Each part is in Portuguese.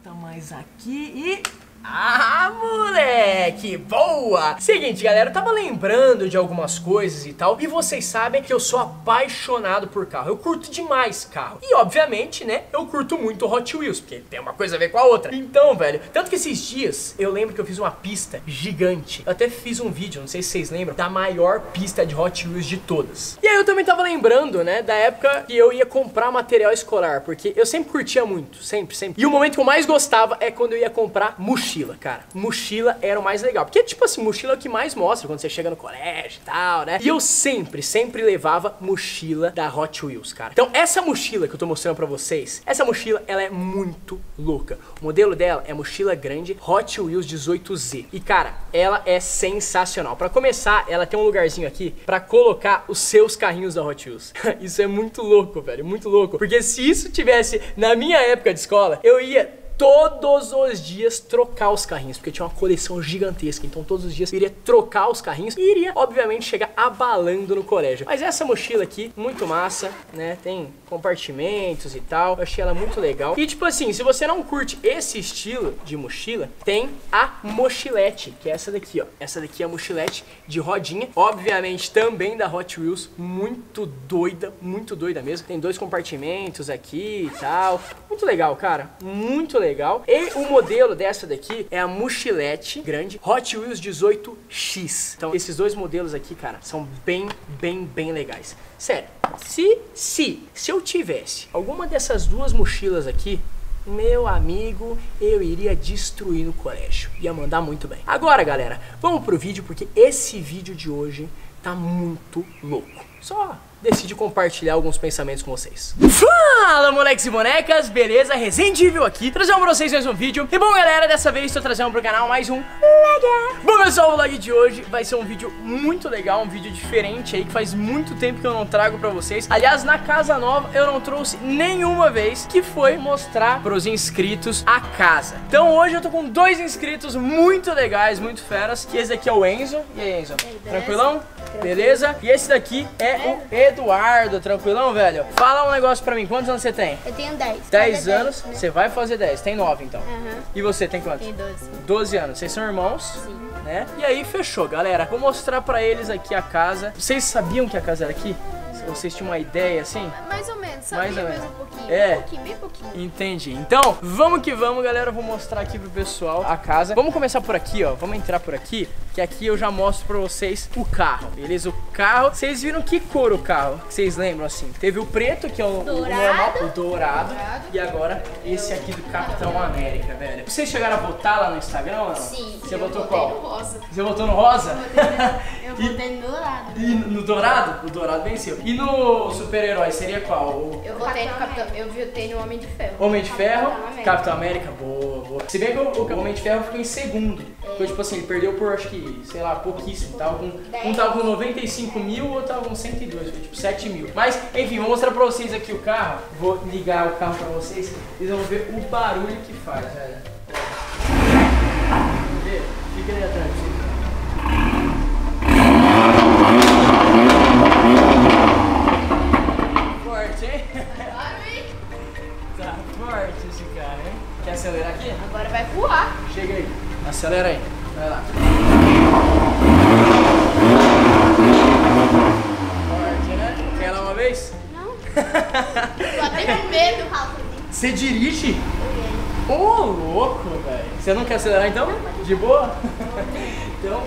Bota mais aqui e... Ah, moleque, boa! Seguinte, galera, eu tava lembrando de algumas coisas e tal, e vocês sabem que eu sou apaixonado por carro. Eu curto demais carro. E, obviamente, né, eu curto muito Hot Wheels, porque tem uma coisa a ver com a outra. Então, velho, tanto que esses dias eu lembro que eu fiz uma pista gigante. Eu até fiz um vídeo, não sei se vocês lembram, da maior pista de Hot Wheels de todas. E aí eu também tava lembrando, né, da época que eu ia comprar material escolar, porque eu sempre curtia muito, sempre, sempre. E o momento que eu mais gostava é quando eu ia comprar mochila mochila, cara. Mochila era o mais legal. Porque, tipo assim, mochila é o que mais mostra quando você chega no colégio e tal, né? E eu sempre, sempre levava mochila da Hot Wheels, cara. Então, essa mochila que eu tô mostrando pra vocês, essa mochila, ela é muito louca. O modelo dela é mochila grande Hot Wheels 18Z. E, cara, ela é sensacional. Pra começar, ela tem um lugarzinho aqui pra colocar os seus carrinhos da Hot Wheels. isso é muito louco, velho, muito louco. Porque se isso tivesse na minha época de escola, eu ia todos os dias trocar os carrinhos, porque tinha uma coleção gigantesca. Então todos os dias eu iria trocar os carrinhos e iria, obviamente, chegar abalando no colégio. Mas essa mochila aqui, muito massa, né? Tem compartimentos e tal. Eu achei ela muito legal. E tipo assim, se você não curte esse estilo de mochila, tem a mochilete, que é essa daqui, ó. Essa daqui é a mochilete de rodinha, obviamente também da Hot Wheels, muito doida, muito doida mesmo. Tem dois compartimentos aqui e tal. Muito legal, cara. Muito legal legal. E o modelo dessa daqui é a mochilete grande Hot Wheels 18X. Então esses dois modelos aqui, cara, são bem, bem, bem legais. Sério, se, se, se eu tivesse alguma dessas duas mochilas aqui, meu amigo, eu iria destruir no colégio. Ia mandar muito bem. Agora, galera, vamos pro vídeo, porque esse vídeo de hoje tá muito louco. Só decidi compartilhar alguns pensamentos com vocês. Fala, moleques e bonecas, beleza? Resendível aqui, trazendo pra vocês mais um vídeo. E bom, galera, dessa vez estou trazendo pro canal mais um Legal. Bom, pessoal, o vlog de hoje vai ser um vídeo muito legal, um vídeo diferente aí, que faz muito tempo que eu não trago pra vocês. Aliás, na casa nova eu não trouxe nenhuma vez, que foi mostrar pros inscritos a casa. Então hoje eu tô com dois inscritos muito legais, muito feras, que esse aqui é o Enzo. E aí, Enzo? Tranquilão? Beleza? E esse daqui é o Eduardo, tranquilão, velho? Fala um negócio pra mim, quantos anos você tem? Eu tenho 10. 10 anos? Né? Você vai fazer 10, tem 9 então. Uhum. E você tem quantos? Tem 12. 12 anos. Vocês são irmãos? Sim. Né? E aí, fechou, galera. Vou mostrar pra eles aqui a casa. Vocês sabiam que a casa era aqui? Vocês tinham uma ideia assim? Mais ou menos, sabia mais ou menos. um pouquinho. É. Um pouquinho, bem pouquinho. Entendi. Então, vamos que vamos, galera. Eu vou mostrar aqui pro pessoal a casa. Vamos começar por aqui, ó. Vamos entrar por aqui, que aqui eu já mostro pra vocês o carro, beleza? O carro. Vocês viram que cor o carro? Vocês lembram assim? Teve o preto, que é o, dourado. o normal, o dourado, dourado. E agora esse aqui do Capitão América, velho. Vocês chegaram a votar lá no Instagram ou não? Sim. Você votou qual? Você votou no rosa? Eu votei no dourado. E no dourado? O dourado venceu. E no super-herói seria qual? O... Eu votei no Capitão. Eu votei no Homem de Ferro. Homem de Ferro, Capitão América. Capitão América, boa, boa. Se bem que o, o Homem de Ferro ficou em segundo. Ficou tipo assim, ele perdeu por acho que, sei lá, pouquíssimo. Tava com, um tava com 95 mil, o outro tava com 102, foi tipo 7 mil. Mas, enfim, vou mostrar pra vocês aqui o carro. Vou ligar o carro pra vocês. Vocês vão ver o barulho que faz, velho. Vamos ver? Fica ali atrás. Quer acelerar aqui? Agora vai voar. Chega aí. Acelera aí. Vai lá. Forte, né? Quer lá uma vez? Não. Tô até com medo, Rafa. Você dirige? Ô, louco, velho. Você não quer acelerar então? De boa? então,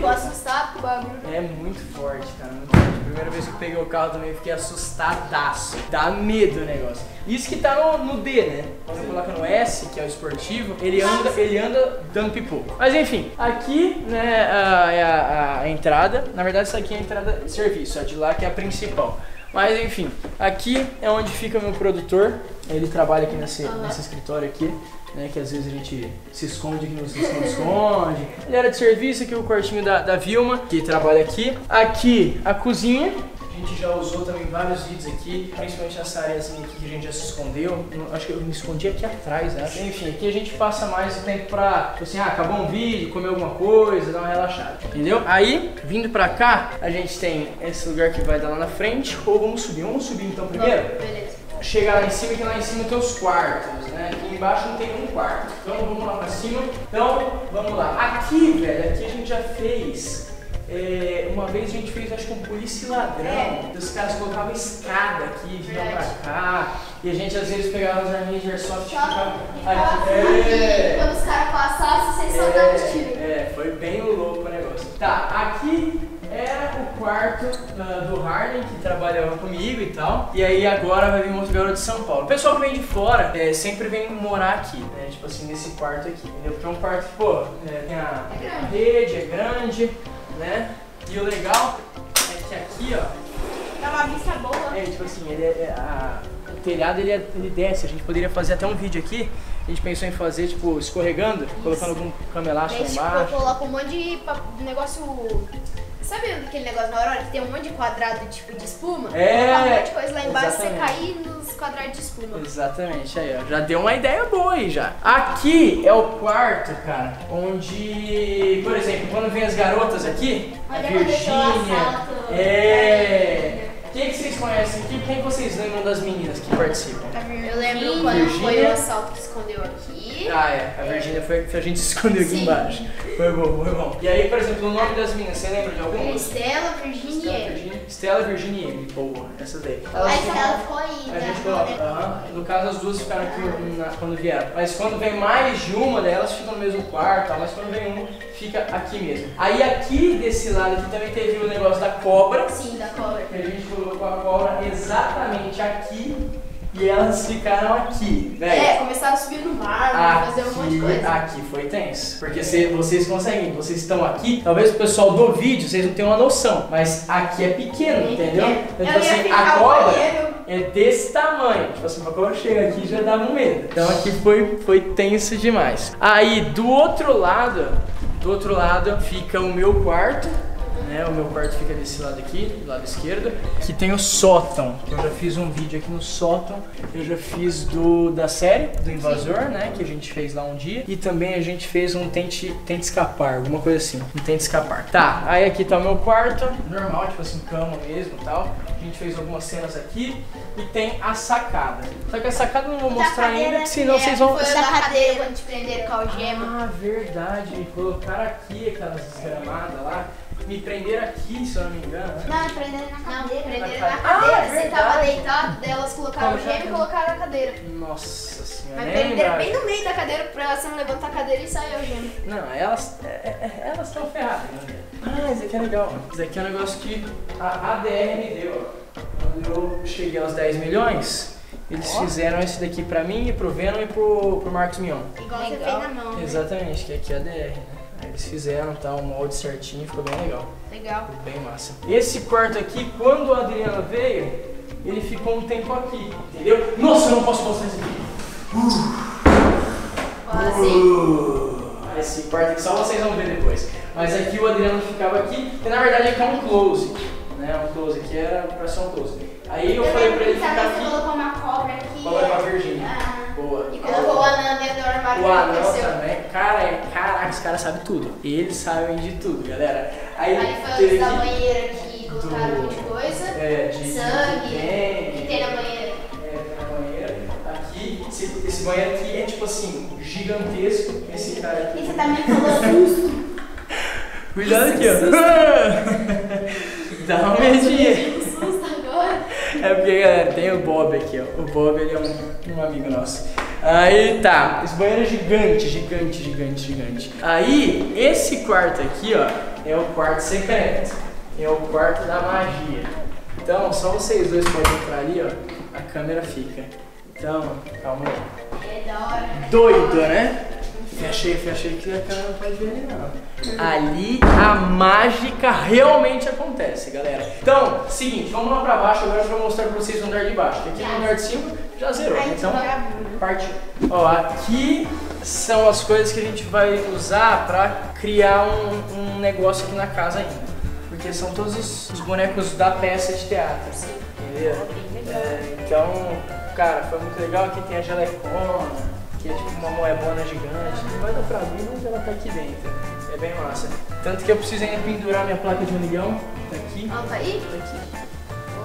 Vou assustar com o bagulho. é muito forte, cara. Muito forte. Primeira vez que eu peguei o carro também fiquei assustadaço. Dá medo o negócio. Isso que tá no, no D, né? Quando você coloca no S, que é o esportivo, ele anda, ele anda dando pipoco. Mas enfim, aqui né, a- é a, a entrada. Na verdade, essa aqui é a entrada de serviço, a de lá que é a principal. Mas enfim, aqui é onde fica meu produtor. Ele trabalha aqui nesse, nesse escritório aqui. Né, que às vezes a gente se esconde aqui no se esconde, esconde. Ele era de serviço, aqui o quartinho da, da Vilma, que trabalha aqui. Aqui a cozinha, gente já usou também vários vídeos aqui, principalmente nessa areazinha aqui que a gente já se escondeu. Eu Acho que eu me escondi aqui atrás, né? Enfim, aqui a gente passa mais o tempo pra, tipo assim, ah, acabou um vídeo, comer alguma coisa, dar uma relaxada, entendeu? Aí, vindo pra cá, a gente tem esse lugar que vai dar lá na frente, ou vamos subir. Vamos subir então primeiro? Beleza. chegar lá em cima, que lá em cima tem os quartos, né? né? Aqui embaixo não tem um quarto. Então vamos lá pra cima. Então, vamos lá. Aqui, velho, aqui a gente já fez. É, uma vez a gente fez, acho que um polícia ladrão. É. Os caras colocavam escada aqui, vinham pra cá. E a gente às vezes pegava as arminhas de airsoft e ficava aqui, É. Quando os caras passassem, vocês só davam os tiros. É, é, foi bem louco o negócio. Tá, aqui era o quarto ah, do Harley, que trabalhava comigo e tal. E aí agora vai vir um outro garoto de São Paulo. O pessoal que vem de fora é, sempre vem morar aqui, né? Tipo assim, nesse quarto aqui, entendeu? Porque é um quarto que, pô, é, tem a, É a rede, é grande, né? E o legal é que aqui, ó, Dá uma vista boa. é, tipo assim, ele é, é- a- o telhado ele, é- ele desce. A gente poderia fazer até um vídeo aqui. A gente pensou em fazer, tipo, escorregando, colocando algum cama elástico lá tipo, embaixo. coloco um monte de negócio. Sabe aquele negócio na Aurora que tem um monte de quadrado tipo de espuma? É, um monte de coisa lá embaixo e você cair nos quadrados de espuma. Exatamente, aí ó, já deu uma ideia boa aí já. Aqui é o quarto, cara, onde, por exemplo, quando vem as garotas aqui, a Olha eu Virgínia, assalto. é... Quem que vocês conhecem aqui? Quem que vocês lembram das meninas que participam? Eu lembro quando foi o assalto que escondeu aqui. Ah, é. A Virgínia foi que a gente se escondeu aqui Sim. embaixo. Foi bom, foi bom. E aí, por exemplo, o nome das meninas, você lembra de alguma? Estela, Virgínia e Stella, Virginia e. Boa, essa daí. A Estela ficou aí, A né? gente coloca, aham. no caso as duas ficaram aqui na- quando vieram. Mas quando vem mais de uma delas, fica no mesmo quarto, mas quando vem uma, fica aqui mesmo. Aí aqui desse lado aqui também teve o negócio da cobra, Sim, da cobra. que a gente colocou a cobra exatamente aqui e elas ficaram aqui, velho. É, começaram a subir no mar, fazer um monte de Aqui, coisa. aqui foi tenso. Porque se, vocês conseguem, vocês estão aqui, talvez o pessoal do vídeo, vocês não tenham uma noção, mas aqui é pequeno, Bem entendeu? pequeno. Então, tipo assim, a cobra banheiro. é desse tamanho. Tipo assim, cobra chega aqui já dá um medo. Então aqui foi, foi tenso demais. Aí do outro lado, do outro lado fica o meu quarto. Né, o meu quarto fica desse lado aqui, do lado esquerdo, que tem o sótão. Eu já fiz um vídeo aqui no sótão. Eu já fiz do da série do invasor, né, que a gente fez lá um dia, e também a gente fez um tente tente escapar, alguma coisa assim, um tente escapar. Tá, aí aqui tá o meu quarto, normal, tipo assim, cama mesmo, e tal. A gente fez algumas cenas aqui e tem a sacada. Só que a sacada eu não vou mostrar ainda, porque senão é, vocês vão Foi da cadeira quando te prenderam com a algema. ah, verdade. Me colocaram aqui aquelas desgramadas lá. Me prenderam aqui, se eu não me engano. Não, prenderam na cadeira. Prenderam Na cadeira. Ah, Você verdade. tava deitado, daí elas colocaram o gema e colocaram na cadeira. Nossa senhora. Mas prenderam bem no meio da cadeira pra você não levantar a cadeira e sair o gema. Não, elas é, é, elas estão ferradas. Né? Ah, isso aqui é legal. Isso aqui é um negócio que a ADR me deu. ó. Quando eu cheguei aos 10 milhões, eles fizeram esse daqui pra mim e pro Venom e pro, pro Marcos Mion. Igual você fez na mão. né? Exatamente, que aqui é a ADR, né? Eles fizeram tá, um molde certinho, ficou bem legal. Legal. Ficou bem massa. Esse quarto aqui, quando a Adriana veio, ele ficou um tempo aqui, entendeu? Nossa, eu não posso mostrar isso aqui. Assim. Uh, esse quarto aqui só vocês vão ver depois. Mas aqui o Adriano ficava aqui, e na verdade aqui é um close. Né? Um close aqui era pra ser um close. Aí eu, falei pra ele que ficar também você aqui. colocou uma cobra aqui. Coloca com a Virgínia. Ah. E colocou o anão dentro do armário O anão também. Cara, é- caraca, os caras sabem tudo. Eles sabem de tudo, galera. Aí, Aí foi teve da banheira que colocaram um monte de coisa. É, de Sangue. de que tem na banheira. É, tem na banheira. Aqui, esse, esse banheiro aqui é tipo assim, gigantesco. Esse cara aqui. E você também falou susto. Cuidado aqui, ó. Dá uma medinha. Um susto agora. É porque, galera, tem o Bob aqui, ó. O Bob, ele é um, um amigo nosso. Aí tá, esse banheiro é gigante, gigante, gigante, gigante. Aí, esse quarto aqui, ó, é o quarto secreto. É o quarto da magia. Então, só vocês dois podem entrar ali, ó. A câmera fica. Então, calma aí. É da hora. Doido, né? Fechei, fechei que a câmera não pode ver ali não. Ali a mágica realmente acontece, galera. Então, seguinte, vamos lá pra baixo agora pra mostrar pra vocês o andar de baixo. Aqui no andar de cima já zerou. Então, partiu. Ó, aqui são as coisas que a gente vai usar pra criar um, um negócio aqui na casa ainda. Porque são todos os, os bonecos da peça de teatro. Entendeu? É, então, cara, foi muito legal. Aqui tem a gelecona, que é tipo uma moebona gigante. Não vai dar pra ver, mas ela tá aqui dentro. É bem massa. Tanto que eu preciso ainda pendurar minha placa de um milhão. Tá aqui. Ó, tá aí? Tá aqui.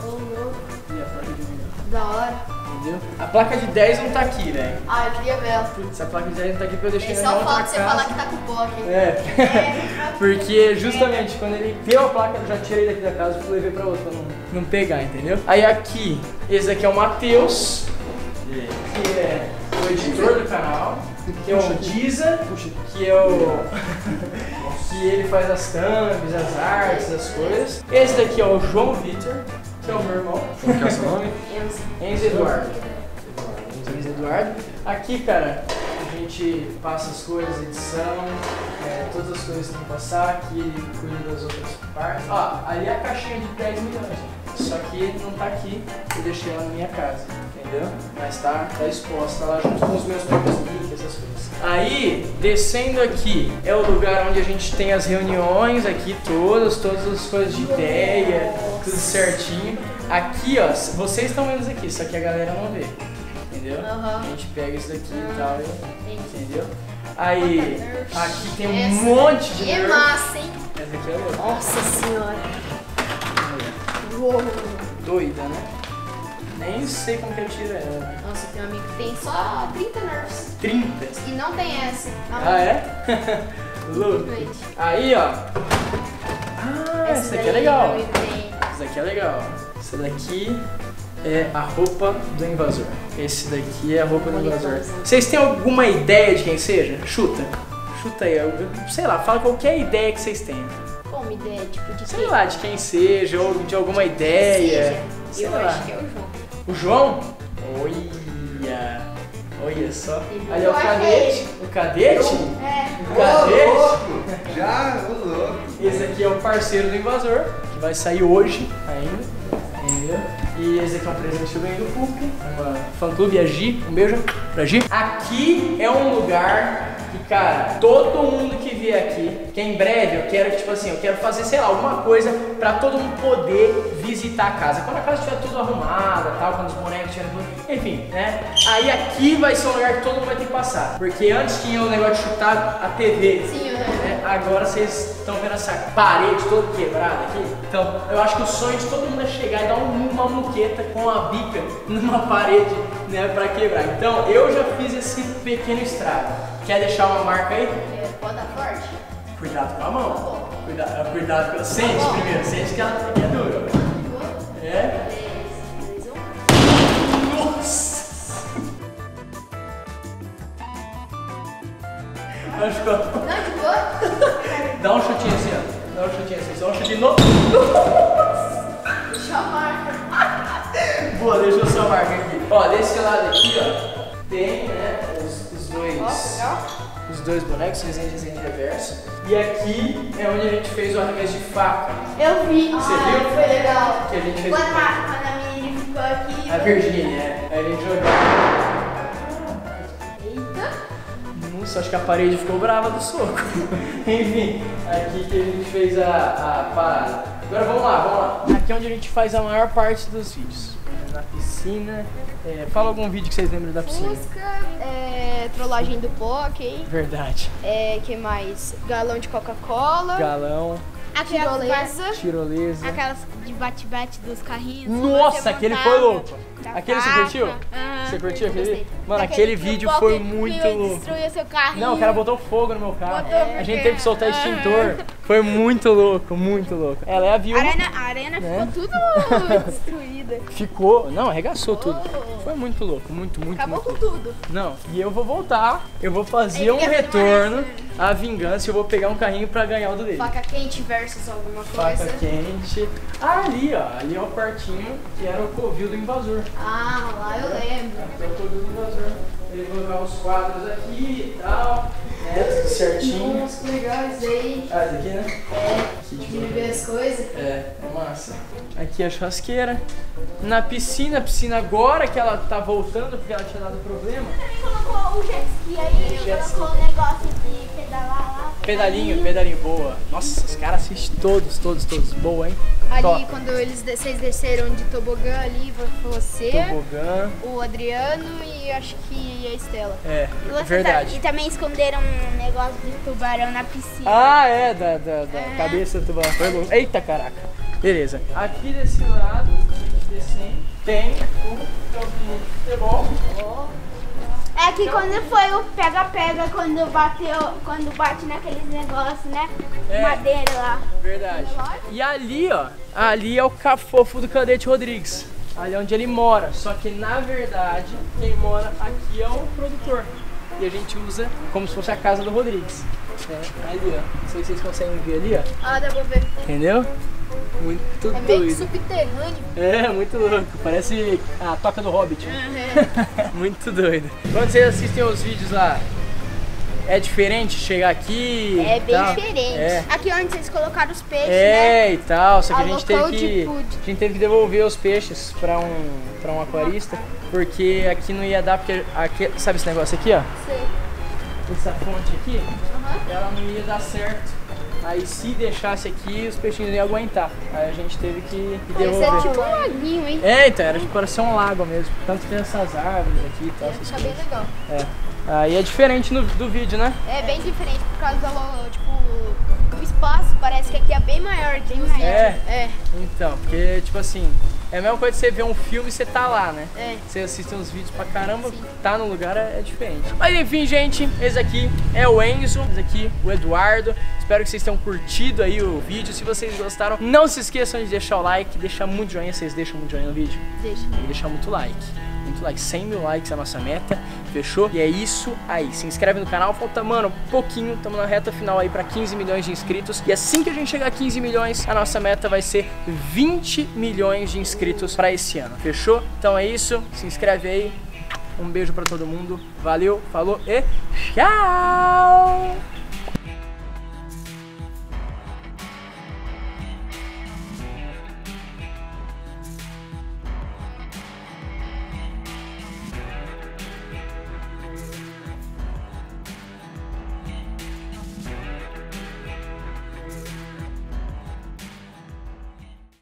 Ô, louco. E a placa de um milhão. Da hora. Entendeu? A placa de 10 não tá aqui, velho. Ah, eu queria ver ela. Putz, a placa de 10 não tá aqui porque eu deixei É na só outra fato de você casa. falar que tá com POC. É, porque justamente quando ele deu a placa, eu já tirei daqui da casa e levei pra outra pra não, não pegar, entendeu? Aí aqui, esse daqui é o Matheus, que é o editor do canal, que é o Diza, que é o. que ele faz as thumbs, as artes, as coisas. Esse daqui é o João Vitor, que é o meu irmão. Como que é o seu nome? Enzo Eduardo. Enzo Eduardo. Aqui, cara, a gente passa as coisas, edição, é, todas as coisas que tem que passar, aqui ele cuida das outras partes. Ó, ali é a caixinha de 10 milhões. Só que não tá aqui, eu deixei ela na minha casa, entendeu? Mas tá, tá exposta lá junto com os meus próprios links, essas coisas. Aí, descendo aqui, é o lugar onde a gente tem as reuniões aqui todas, todas as coisas de ideia, tudo certinho. Aqui, ó, vocês estão vendo isso aqui, só que a galera não vê. Entendeu? Aham. A gente pega isso daqui e tal, e- Entendi. entendeu? Aí, aqui tem um Essa monte de nerf. massa, hein? Essa aqui é louca. Nossa senhora. Uou. Doida, né? Nem sei como que atira ela. Nossa, tem um amigo que tem só 30 nerfs. 30. E não tem essa. Não, Ah, é? Louco. Aí, ó. Ah, Essa essa aqui é legal. Essa daqui é legal. Essa daqui é a roupa do invasor. Esse daqui é a roupa do invasor. Vocês têm alguma ideia de quem seja? Chuta. Chuta aí. eu- Sei lá, fala qualquer ideia que vocês tenham. Como ideia, tipo, de Sei quê? lá, de quem seja, ou de alguma ideia. Seja. Sei Eu lá. acho que é o João. O João? Olha! Olha só. Ali é o é cadete. O cadete? É. O cadete. louco! Já, ô louco! Esse aqui é o parceiro do invasor, que vai sair hoje ainda. Entendeu? E esse aqui é um presente que eu ganhei do PUC, uma fã-clube, a Gi. Um beijo pra Gi. Aqui é um lugar que, cara, todo mundo que vier aqui, que em breve eu quero, que, tipo assim, eu quero fazer, sei lá, alguma coisa pra todo mundo poder visitar a casa. Quando a casa estiver tudo arrumada, tal, quando os bonecos estiverem tudo, enfim, né? Aí aqui vai ser um lugar que todo mundo vai ter que passar. Porque antes tinha o negócio de chutar a TV. Sim, eu? Agora vocês estão vendo essa parede toda quebrada aqui. Então, eu acho que o sonho de todo mundo é chegar e dar um- uma muqueta com a bica numa parede, né, pra quebrar. Então, eu já fiz esse pequeno estrago. Quer deixar uma marca aí? É foda forte. Cuidado com a mão. Cuidado, cuidado com a... Sente primeiro, sente que ela é dura. É? Acho que... Não, de boa. Dá um chutinho assim, ó. Dá um chutinho assim. Só um chutinho no... Deixa a marca. Boa, deixa eu só marca aqui. Ó, desse lado aqui, ó, tem, né, os, os dois. Ó. Os dois bonecos, Resident Resident Reverso. E aqui é onde a gente fez o arremesso de faca. Eu vi. Você ah, viu? Foi legal. Que a gente fez. Quando a, quando a menina ficou aqui. A Virgínia, é. Aí a gente jogou. Nossa, acho que a parede ficou brava do soco. Enfim, aqui que a gente fez a, a parada. Agora vamos lá, vamos lá. Aqui é onde a gente faz a maior parte dos vídeos. Na piscina. É, fala algum vídeo que vocês lembram da piscina. Música, é, trollagem do POC, Verdade. é, que mais? Galão de Coca-Cola, Galão, aquela tirolesa, tirolesa. aquelas de bate-bate dos carrinhos. Nossa, aquele foi louco. a Aquele você faca. curtiu? Aham, Você curtiu aquele? Mano, aquele vídeo foi muito louco. destruiu seu carrinho. Não, o cara botou fogo no meu carro. Botou a gente teve que soltar Aham. extintor. Foi muito louco, muito louco. Ela é a A viúva. arena, a arena Né? ficou tudo destruída. Ficou. Não, arregaçou tudo. Foi muito louco, muito, muito, Acabou muito. com tudo. Não, e eu vou voltar. Eu vou fazer um retorno uma à vingança. Eu vou pegar um carrinho pra ganhar o do dele. Faca quente versus alguma Faca coisa. quente. Ah, ali, ó. Ali é o quartinho que era o covil do invasor. Ah, lá eu lembro. Aqui é o covil do invasor. Ele colocar os quadros aqui e tal. Né? Tudo certinho. Nossa, que legal isso aí. Ah, esse aqui, né? É, Aqui, de ver as coisas. É, é massa. Aqui a churrasqueira. Na piscina, a piscina agora que ela tá voltando porque ela tinha dado problema. Colocou o jet ski aí, Jet ski. colocou o negócio de pedalar lá. Pedalinho, pedalinho boa. Nossa, os caras assistem todos, todos, todos. Boa, hein? Ali, Top. quando eles, vocês desceram de tobogã ali, foi você, Tobogã. o Adriano e acho que a Estela. É, E verdade. tá- e também esconderam um negócio de tubarão na piscina. Ah, é, da, da, da cabeça do tubarão. Foi louco. Eita, caraca. Beleza. Aqui desse lado, a gente descendo, tem o campinho de futebol. É que quando foi o pega-pega, quando bateu, quando bate naqueles negócios, né? É. Madeira lá. Verdade. E ali, ó, ali é o cafofo do Cadete Rodrigues. Ali é onde ele mora. Só que na verdade, quem mora aqui é o produtor. E a gente usa como se fosse a casa do Rodrigues. É, ali, ó. Não sei se vocês conseguem ver ali, ó. Ah, dá pra ver. Entendeu? Muito É meio que doido. subterrâneo. É, muito louco. Parece a toca do Hobbit. muito doido. Quando vocês assistem os vídeos lá, é diferente chegar aqui? É bem tal? diferente. É. Aqui onde vocês colocaram os peixes, né? É, e tal, só que a A gente teve que a gente teve que devolver os peixes pra um para um aquarista, porque aqui não ia dar porque aqui, sabe esse negócio aqui, ó? Sei. Essa fonte aqui, ela não ia dar certo. Aí se deixasse aqui, os peixinhos não iam aguentar. Aí a gente teve que, é devolver. tipo um laguinho, hein? É, então, era tipo, parecia um lago mesmo. Tanto que tem essas árvores aqui e tal, essas Tá bem legal. É. Aí é diferente no, do vídeo, né? É bem diferente por causa do, tipo, o espaço parece que aqui é bem maior que os vídeos. É. É. Então, porque, tipo assim, é a mesma coisa de você ver um filme e você tá lá, né? É. Você assiste uns vídeos pra caramba, tá no lugar é, é diferente. Mas enfim, gente, esse aqui é o Enzo, esse aqui o Eduardo. Espero que vocês tenham curtido aí o vídeo. Se vocês gostaram, não se esqueçam de deixar o like, deixar muito joinha. Vocês deixam muito joinha no vídeo? Deixa. Tem que deixar muito like. Muito like. 100 mil likes é a nossa meta. Fechou? E é isso aí. Se inscreve no canal. Falta, mano, pouquinho. Estamos na reta final aí pra 15 milhões de inscritos. E assim que a gente chegar a 15 milhões, a nossa meta vai ser 20 milhões de inscritos pra esse ano. Fechou? Então é isso. Se inscreve aí. Um beijo pra todo mundo. Valeu, falou e tchau!